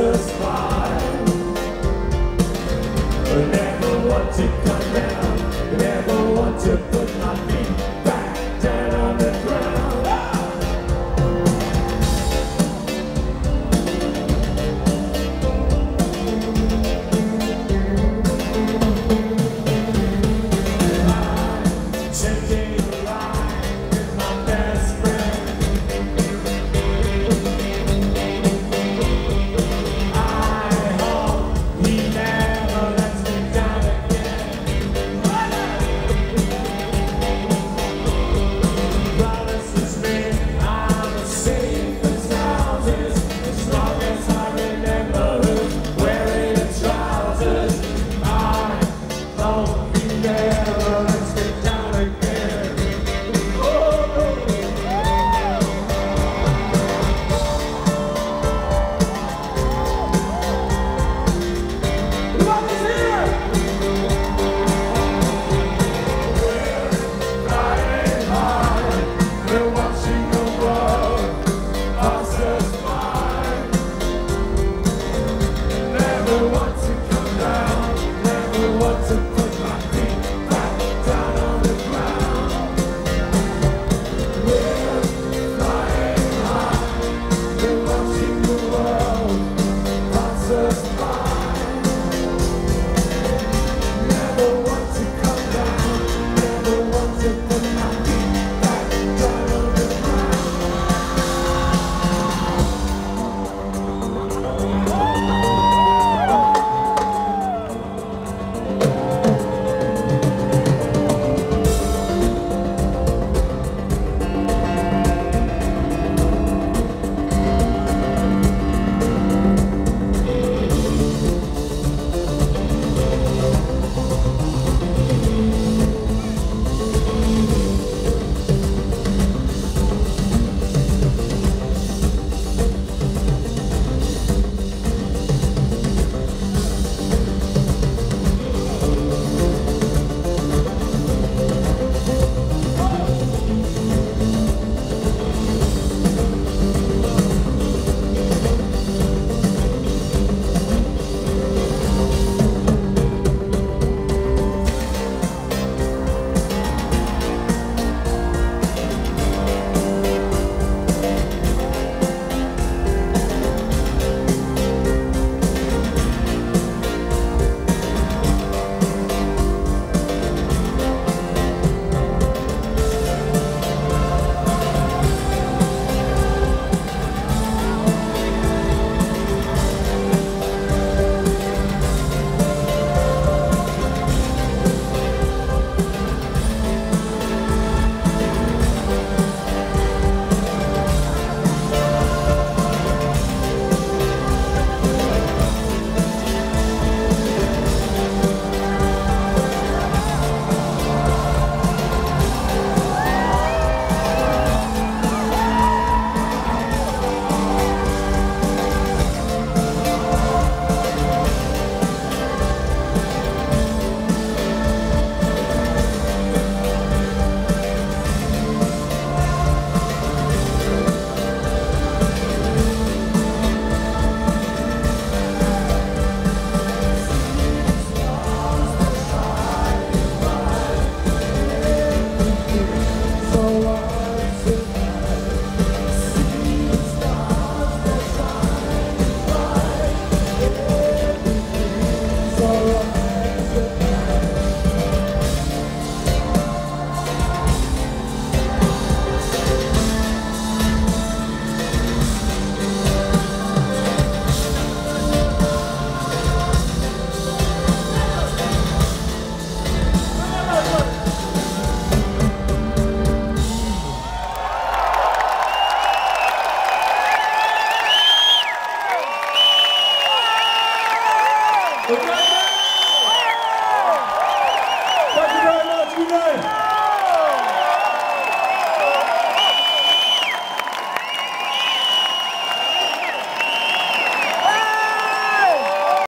Jesus Christ.